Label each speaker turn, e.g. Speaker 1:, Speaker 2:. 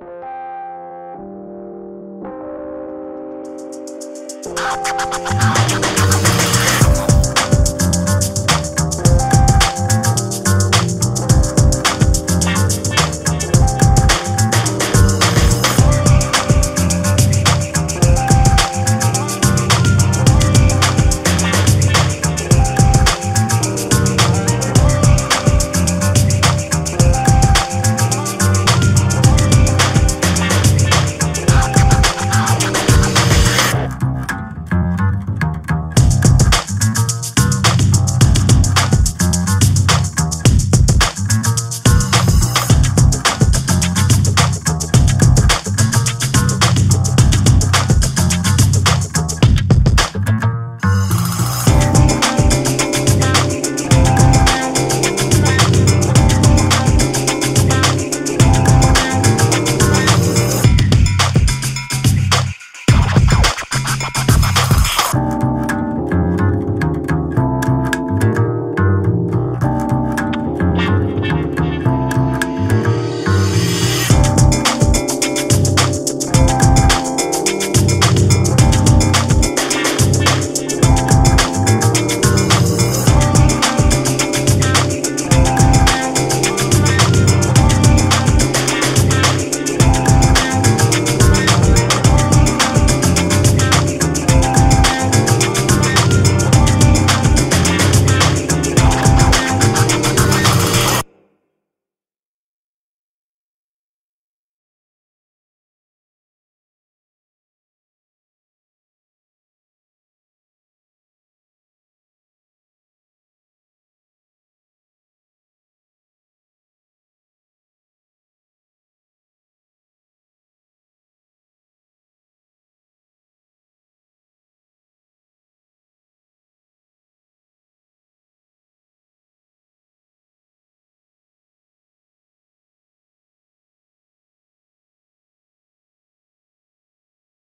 Speaker 1: 아